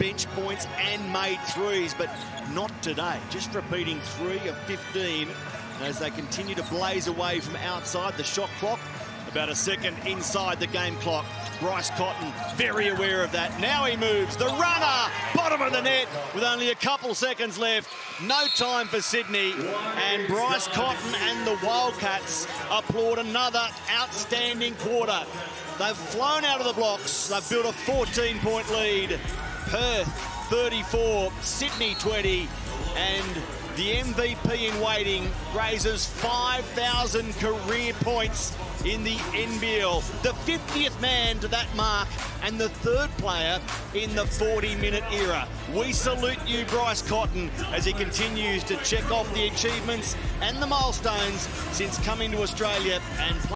bench points and made threes, but not today. Just repeating three of 15 as they continue to blaze away from outside the shot clock. About a second inside the game clock. Bryce Cotton very aware of that. Now he moves. The runner, bottom of the net with only a couple seconds left. No time for Sydney. And Bryce Cotton and the Wildcats applaud another outstanding quarter. They've flown out of the blocks. They've built a 14-point lead. Perth 34, Sydney 20, and the MVP in waiting raises 5,000 career points in the NBL. The 50th man to that mark and the third player in the 40-minute era. We salute you, Bryce Cotton, as he continues to check off the achievements and the milestones since coming to Australia and